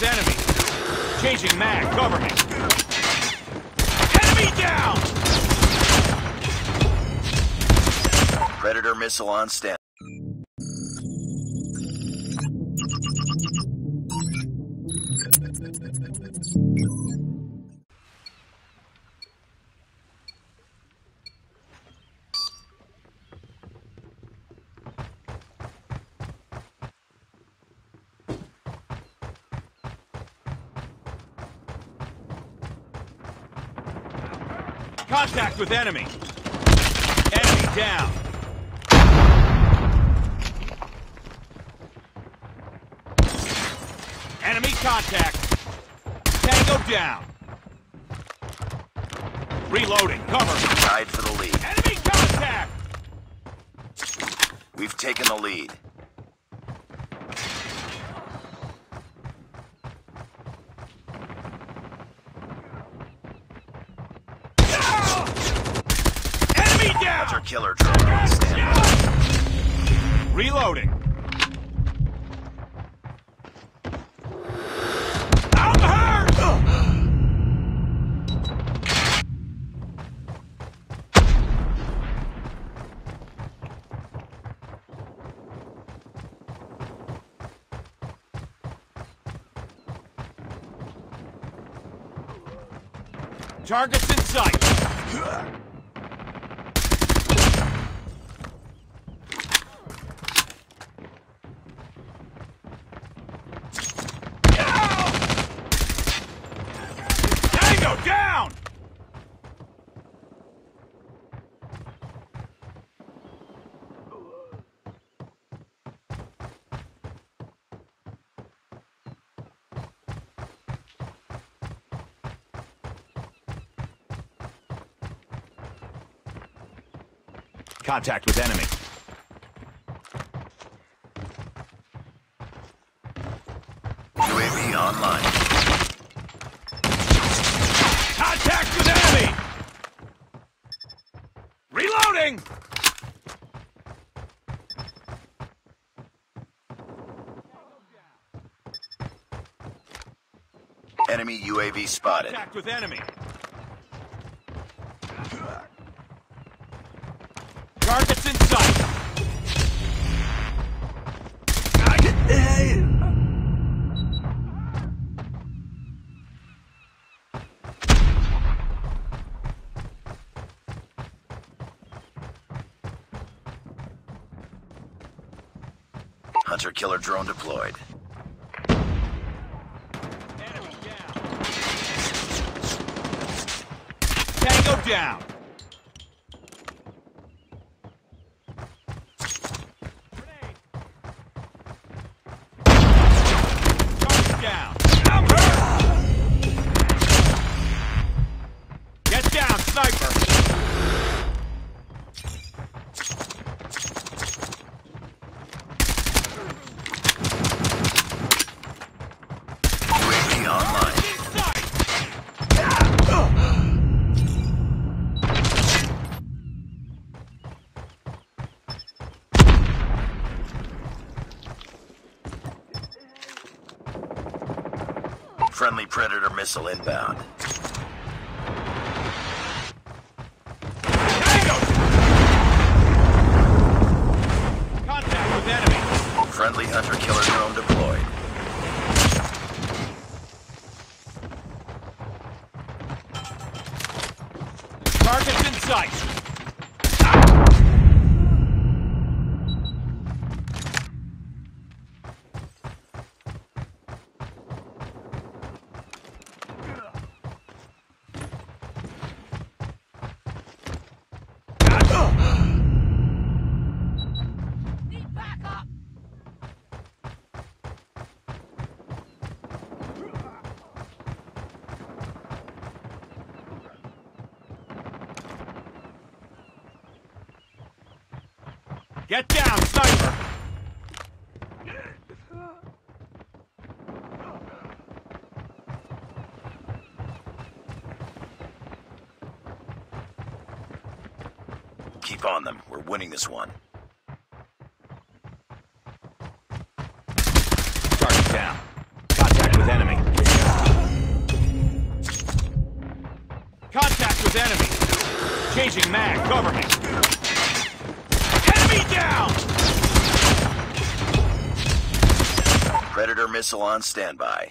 with enemy. Changing mag, cover me. Enemy down! Predator missile on stand. Contact with enemy. Enemy down. Enemy contact. Tango down. Reloading. Cover. Tied for the lead. Enemy contact! We've taken the lead. Enemy Hunter down! Killer drone on standby. Reloading. Targets in sight. Tango down! Contact with enemy. Reloading! Enemy UAV spotted. Contact with enemy. Hunter killer drone deployed. Tango down. Target down. Friendly Predator missile inbound. Contact with enemy. Friendly Hunter killer drone deployed. Targets in sight. Get down, sniper! Keep on them. We're winning this one. Target down. Contact with enemy. Contact with enemy. Changing mag. Cover me. Missile on standby.